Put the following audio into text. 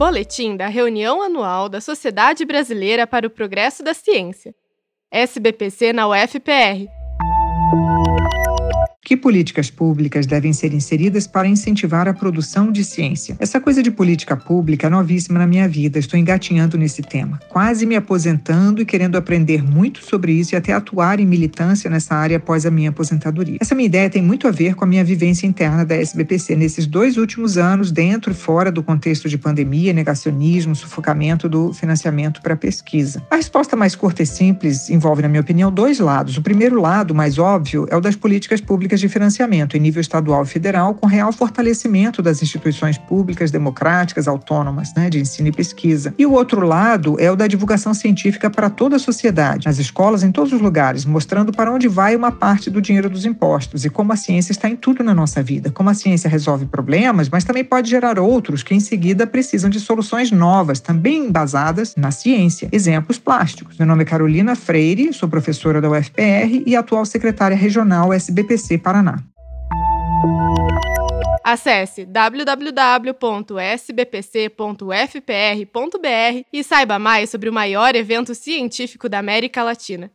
Boletim da reunião anual da Sociedade Brasileira para o Progresso da Ciência. SBPC na UFPR. Que políticas públicas devem ser inseridas para incentivar a produção de ciência? Essa coisa de política pública é novíssima na minha vida. Estou engatinhando nesse tema, quase me aposentando e querendo aprender muito sobre isso e até atuar em militância nessa área após a minha aposentadoria. Essa minha ideia tem muito a ver com a minha vivência interna da SBPC nesses dois últimos anos, dentro e fora do contexto de pandemia, negacionismo, sufocamento do financiamento para pesquisa. A resposta mais curta e simples envolve, na minha opinião, dois lados. O primeiro lado, mais óbvio, é o das políticas públicas de financiamento em nível estadual e federal, com real fortalecimento das instituições públicas, democráticas, autônomas, né, de ensino e pesquisa. E o outro lado é o da divulgação científica para toda a sociedade, nas escolas, em todos os lugares, mostrando para onde vai uma parte do dinheiro dos impostos e como a ciência está em tudo na nossa vida, como a ciência resolve problemas, mas também pode gerar outros que em seguida precisam de soluções novas, também embasadas na ciência. Exemplos plásticos. Meu nome é Carolina Freire, sou professora da UFPR e atual secretária regional SBPC Paraná. Acesse www.sbpc.fpr.br e saiba mais sobre o maior evento científico da América Latina.